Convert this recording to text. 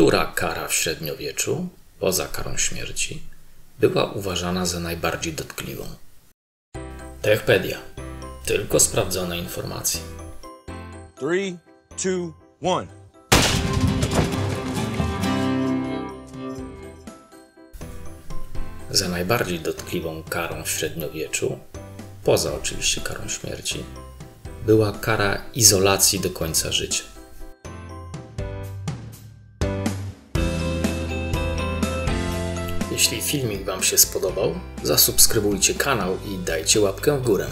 Która kara w średniowieczu, poza karą śmierci, była uważana za najbardziej dotkliwą? Techpedia. Tylko sprawdzone informacje. Three, two, one. Za najbardziej dotkliwą karą w średniowieczu, poza oczywiście karą śmierci, była kara izolacji do końca życia. Jeśli filmik Wam się spodobał, zasubskrybujcie kanał i dajcie łapkę w górę.